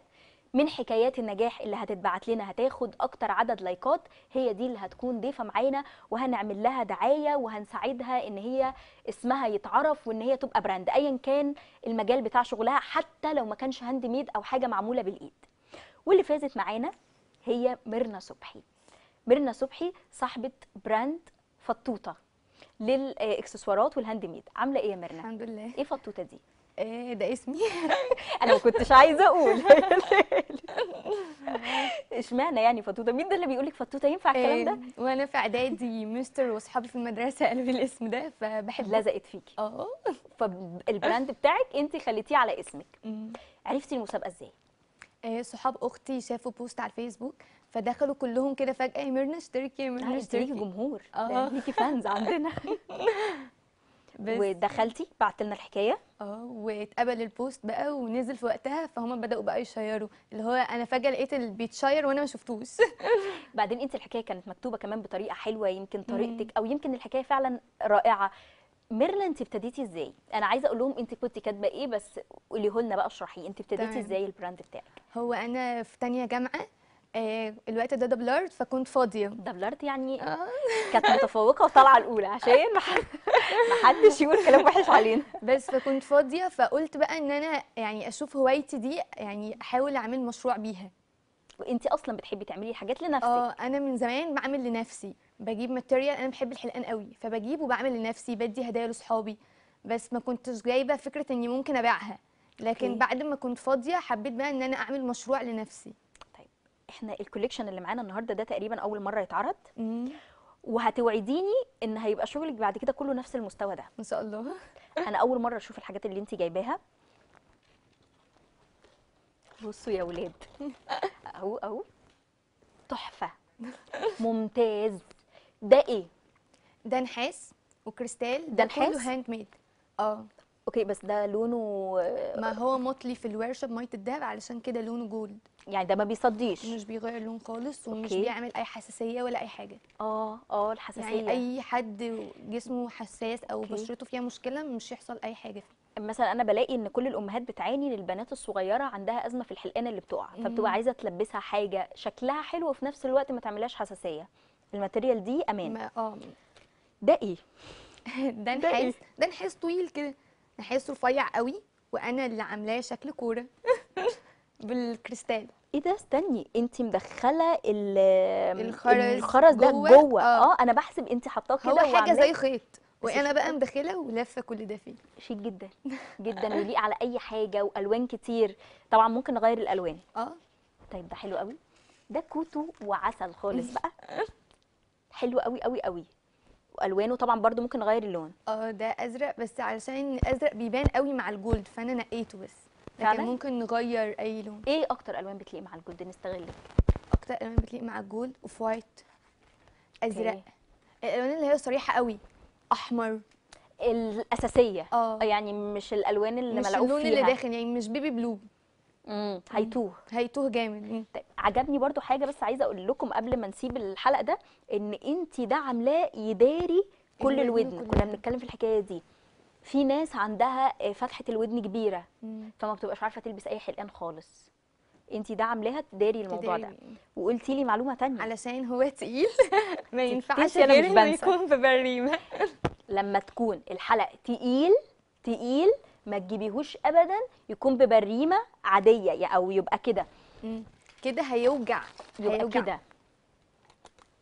من حكايات النجاح اللي هتتبعت لنا هتاخد أكتر عدد لايكات هي دي اللي هتكون ضيفة معانا وهنعمل لها دعاية وهنساعدها إن هي اسمها يتعرف وإن هي تبقى brand ايا كان المجال بتاع شغلها حتى لو ما كانش handmade أو حاجة معمولة بالإيد واللي فازت معانا هي ميرنا صبحي ميرنا صبحي صاحبة brand فطوطة للإكسسوارات وال handmade عاملة إيه يا ميرنا؟ الحمد لله إيه فطوطة دي؟ إيه ده اسمي. أنا ما كنتش عايزة أقول. إشمعنى يعني فطوطة؟ مين ده اللي بيقولك فطوطة؟ ينفع الكلام ده؟ إيه، وأنا في إعدادي مستر وأصحابي في المدرسة قالوا لي الاسم ده فبحبه. لزقت فيكي. آه. فال brand بتاعك انت خليتيه على اسمك. عرفتي المسابقة إزاي؟ إيه، صحاب أختي شافوا post على الفيسبوك فدخلوا كلهم كده فجأة يا ميرنا اشتركي يا ميرنا اشتركي جمهور. ده ليكي fans عندنا. بس. ودخلتي بعت لنا الحكاية؟ آه واتقبل ال post بقى ونزل في وقتها فهم بدأوا بقى يشيروا. اللي هو أنا فجأة لقيت اللي بيتشير وأنا ما شفتوش. بعدين انت الحكاية كانت مكتوبة كمان بطريقة حلوة يمكن طريقتك أو يمكن الحكاية فعلا رائعة. ميرنا انت ابتديتي إزاي؟ أنا عايزة أقول لهم انت كنت كاتبة إيه بس قوليه لنا بقى اشرحي انت ابتديتي. إزاي ال brand بتاعك؟ هو أنا في تانية جامعة آه، الوقت ده دبلرت فكنت فاضية. دبلرت يعني آه. كانت متفوقة وطالعة الأولى عشان ما حد- ما حدش يقول كلام وحش علينا. بس فكنت فاضية فقلت بقى إن أنا يعني أشوف هوايتي دي يعني أحاول أعمل مشروع بيها. وأنت أصلا بتحبي تعملي حاجات لنفسك. آه أنا من زمان بعمل لنفسي. بجيب material أنا بحب الحلقان قوي فبجيب وبعمل لنفسي بدي هدايا لاصحابي بس ما كنتش جايبة فكرة إني ممكن أبيعها. لكن. بعد ما كنت فاضية حبيت بقى إن أنا أعمل مشروع لنفسي. إحنا ال collection اللي معانا النهارده ده تقريبا أول مرة يتعرض. وهتوعديني إن هيبقى شغلك بعد كده كله نفس المستوى ده. ان شاء الله. أنا أول مرة أشوف الحاجات اللي انت جايباها. بصوا يا ولاد. أهو أهو. تحفة. ممتاز. ده إيه؟ ده نحاس وكريستال. ده ده كله نحاس؟ handmade آه. okay بس ده لونه ما هو مطلي في الورشة بمية الدهب علشان كده لونه gold. يعني ده ما بيصديش. مش بيغير لون خالص ومش okay. بيعمل أي حساسية ولا أي حاجة. آه آه الحساسية. يعني أي حد جسمه حساس أو okay. بشرته فيها مشكلة مش يحصل أي حاجة فيه. مثلا أنا بلاقي إن كل الأمهات بتعاني للبنات الصغيرة عندها أزمة في الحلقان اللي بتقع فبتبقى. عايزة تلبسها حاجة شكلها حلو وفي نفس الوقت ما تعملهاش حساسية. الماتيريال دي أمان. ما آه. ده إيه؟ ده ده إيه؟ نحاس ده نحاس طويل كده. نحاس رفيع قوي وأنا اللي عاملاه شكل كورة بالكريستال. إيه ده؟ استني انت مدخلة ال- الخرز الخرز ده جوه؟ جوه. آه. آه أنا بحسب انت حاطاه كده هو حاجة زي خيط وأنا بقى. مدخلة ولافه كل ده فيه. شيك جدا جدا ويليق على أي حاجة وألوان كتير. طبعا ممكن نغير الألوان. آه. طيب ده حلو قوي. ده كوتو وعسل خالص بقى. حلو قوي قوي قوي. وألوانه طبعا برضو ممكن نغير اللون. آه ده أزرق بس علشان الازرق بيبان قوي مع ال gold فأنا نقيته بس. لكن فعلا؟ ممكن نغير أي لون. إيه أكتر ألوان بتليق مع ال gold؟ نستغل. أكتر ألوان بتليق مع ال gold off white أزرق. الألوان اللي هي صريحة قوي أحمر. الأساسية. آه. يعني مش الألوان اللي مش ملعوب اللون فيها. اللي داخل يعني مش بيبي بلو امم هيتوه. هيتوه جامد. طيب عجبني برضو حاجة بس عايزة أقول لكم قبل ما نسيب الحلقة ده إن انت ده عاملاه يداري كل الودن. كنا بنتكلم في الحكاية دي. في ناس عندها آه، فتحة الودن كبيرة. مم. فما بتبقاش عارفة تلبس أي حلقان خالص. انت ده عاملاها تداري الموضوع ده. وقلتي لي معلومة تانية. علشان هو تقيل. ما ينفعش غير إنه. يكون ببريمه لما تكون الحلق تقيل تقيل ما تجيبيهوش ابدا يكون ببريمة عادية أو يبقى كده. كده هيوجع يبقى. كده.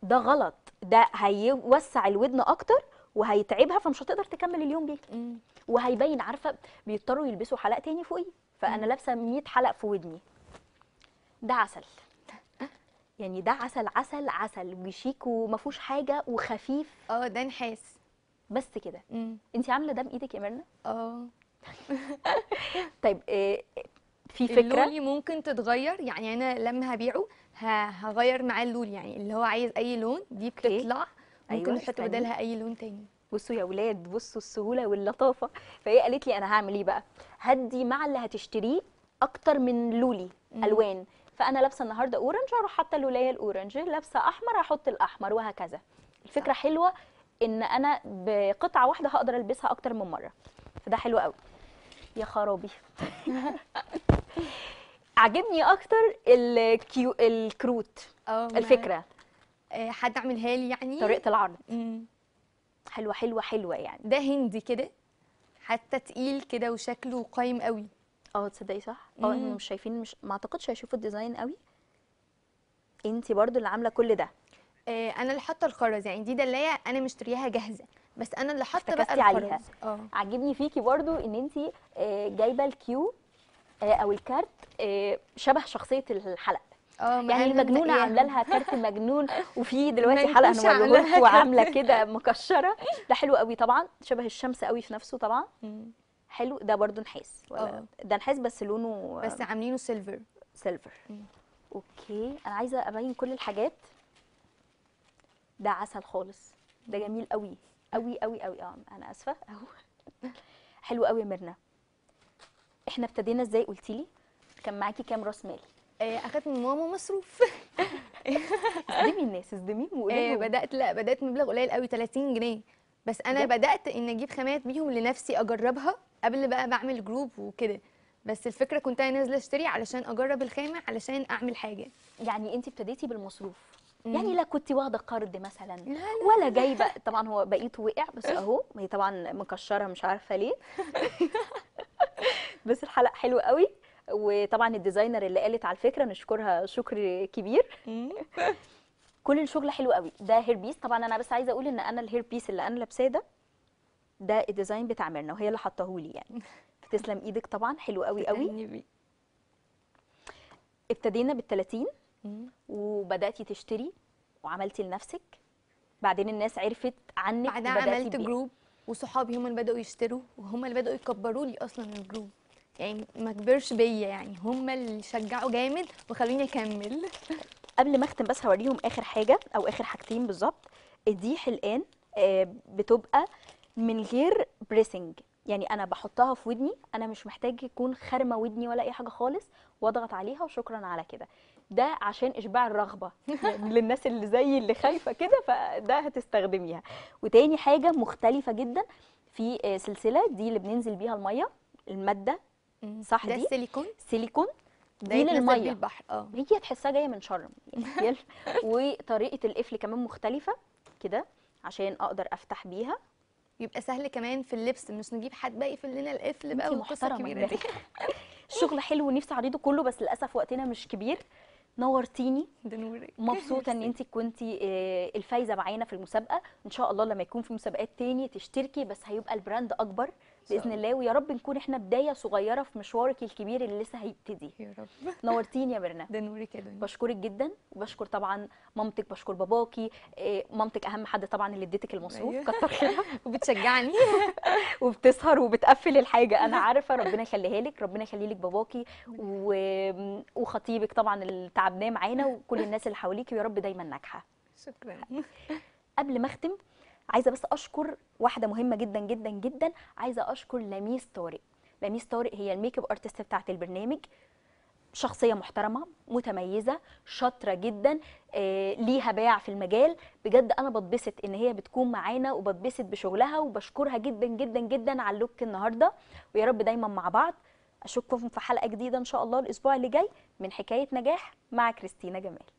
ده غلط. ده هيوسع الودن أكتر وهيتعبها فمش هتقدر تكمل اليوم بيه. وهيبين عارفة بيضطروا يلبسوا حلق تاني فوقيه فأنا لابسة 100 حلق في ودني. ده عسل. يعني ده عسل عسل عسل. وشيك وما فيهوش حاجة وخفيف. آه ده نحاس. بس كده. انت عاملة ده بإيدك يا ميرنا؟ آه. طيب إيه في فكرة؟ اللولي ممكن تتغير يعني أنا لما هبيعه هغير معاه اللولي يعني اللي هو عايز أي لون دي. بتطلع ممكن أيوة، نحط. بدلها أي لون تاني. بصوا يا ولاد بصوا السهولة واللطافة. فهي قالت لي أنا هعمل إيه بقى؟ هدي مع اللي هتشتريه أكتر من لولي مم. ألوان. فأنا لابسة النهارده orange أروح حاطة اللولية ال orange لابسة أحمر هحط الأحمر وهكذا. الفكرة حلوة إن أنا بقطعة واحدة هقدر ألبسها أكتر من مرة. فده حلو قوي يا خرابي. عجبني أكتر ال cue الكروت آه الفكرة. آه، حد عملها لي يعني؟ طريقة العرض. مم. حلوة حلوة حلوة يعني. ده هندي كده حتى تقيل كده وشكله قايم قوي. آه تصدقي صح؟ آه مم. مش شايفين مش ما اعتقدش هيشوفوا ال design قوي. انتي برضو اللي عاملة كل ده. آه، أنا اللي حاطة الخرز يعني دي دلاية أنا مشتريها جاهزة. بس أنا اللي حاطة بقى عليها. آه عاجبني فيكي برضو إن أنتي آه، جايبة ال cue آه، أو الكارت آه، شبه شخصية الحلقة آه يعني المجنونه. عاملة لها كارت مجنون وفي دلوقتي حلقة لكم وعامله. كده مكشرة ده حلو قوي طبعا شبه الشمس قوي في نفسه طبعا. حلو ده برضو نحاس ولا. ده نحاس بس لونه بس عاملينه silver silver. Okay أنا عايزة أبين كل الحاجات ده عسل خالص ده جميل قوي قوي قوي قوي. آه أنا آسفة. اهو حلو قوي يا ميرنا. إحنا ابتدينا إزاي؟ قلتي لي. كان معاكي كام راس مال؟ آه، أخدت من ماما مصروف. اصدمي الناس اصدميهم وقولي آه، لهم. بدأت لا بدأت مبلغ قليل قوي 30 جنيه. بس أنا بجد؟ بدأت إن أجيب خامات بيهم لنفسي أجربها قبل بقى بعمل جروب وكده. بس الفكرة كنت أنا نازلة أشتري علشان أجرب الخامة علشان أعمل حاجة. يعني انت ابتديتي بالمصروف. يعني لا كنت واخدة قرض مثلا لا لا. ولا جايبة. طبعا هو بقيته وقع بس أهو هي طبعا مكشرة مش عارفة ليه. بس الحلقة حلوة قوي. وطبعا ال designer اللي قالت على الفكرة نشكرها شكر كبير. كل الشغل حلو قوي. ده hair piece طبعا أنا بس عايزة أقول إن أنا ال hair piece اللي أنا لابساه ده ده ال design بتاع ميرنا وهي اللي حطاهولي يعني. فتسلم إيدك طبعا حلو قوي قوي. ابتدينا بال 30 مم. وبدأتي تشتري وعملتي لنفسك. بعدين الناس عرفت عنك بعدها عملت تبيعي. group وصحابي هم اللي بدأوا يشتروا وهم اللي بدأوا يكبروا لي أصلا ال group يعني ما كبرش بيا يعني هم اللي شجعوا جامد وخلوني أكمل. قبل ما أختم بس هوريهم آخر حاجة أو آخر حاجتين بالظبط. دي حلقان آه، بتبقى من غير piercing يعني أنا بحطها في ودني أنا مش محتاج يكون خارمة ودني ولا أي حاجة خالص واضغط عليها وشكرا على كده. ده عشان إشباع الرغبة. يعني للناس اللي زي اللي خايفة كده فده هتستخدميها. وتاني حاجة مختلفة جدا في آه، سلسلة دي اللي بننزل بيها المية المادة. صح ده دي؟ السيليكون. سيليكون. دي للمية. البحر آه. هي تحسها جاية من شرم يعني وطريقة القفل كمان مختلفة كده عشان أقدر أفتح بيها. يبقى سهل كمان في اللبس مش نجيب حد بقى يقفل لنا القفل بقى والقصة محترمة الكبيرة دي. الشغل حلو ونفسي اعرضه كله بس للأسف وقتنا مش كبير. نورتيني. مبسوطة إن. انت كنتي آه، الفايزة معانا في المسابقة. إن شاء الله لما يكون في مسابقات تاني تشتركي بس هيبقى البراند أكبر. بإذن الله. ويا رب نكون إحنا بداية صغيرة في مشوارك الكبير اللي لسه هيبتدي. يا رب. نورتيني يا برنا ده نورك يا دنيا بشكرك جدا. وبشكر طبعا مامتك بشكر باباكي. إيه، مامتك أهم حد طبعا اللي اديتك المصروف أيوة. كتر خيرها. وبتشجعني. وبتسهر وبتقفل الحاجة. أنا عارفة ربنا يخليها لك ربنا يخلي لك باباكي. و... وخطيبك طبعا اللي تعبناه معانا وكل الناس اللي حواليكي. ويا رب دايما ناجحة. شكرا. قبل ما أختم عايزة بس أشكر واحدة مهمة جدا جدا جدا. عايزة أشكر لميس طارق. لميس طارق هي ال makeup artist بتاعت البرنامج. شخصية محترمة متميزة شاطرة جدا آه، ليها باع في المجال. بجد أنا بتبسط إن هي بتكون معانا وبتبسط بشغلها وبشكرها جدا جدا جدا على ال look النهارده. ويا رب دايما مع بعض. أشوفكم في حلقة جديدة إن شاء الله الأسبوع اللي جاي من حكاية نجاح مع كريستينا جمال.